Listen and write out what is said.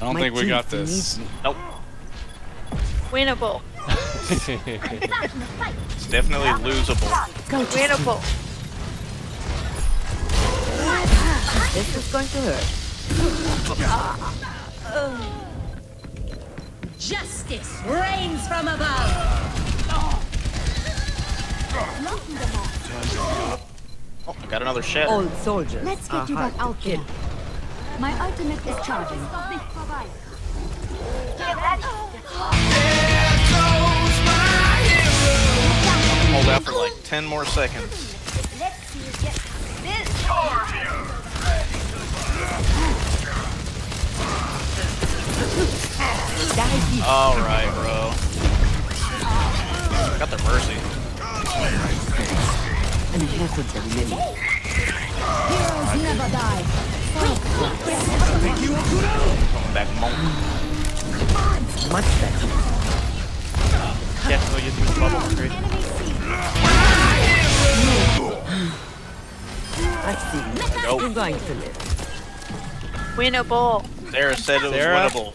I don't My think we got this. Nope. Winnable. It's definitely losable. Go Winnable. This is going to hurt. Justice reigns from above. Oh, I got another shatter. Old soldiers Let's are get you hard back out kill. there. My ultimate is charging. Hold out for like 10 more seconds. Let's see get this. Alright, bro. Got the mercy. And half of them. Heroes never die. Coming back monk. Much better. Yeah, go use the bubble. Great. I see. Go. You're going to live. Winnable. Sarah said it was Sarah? winnable.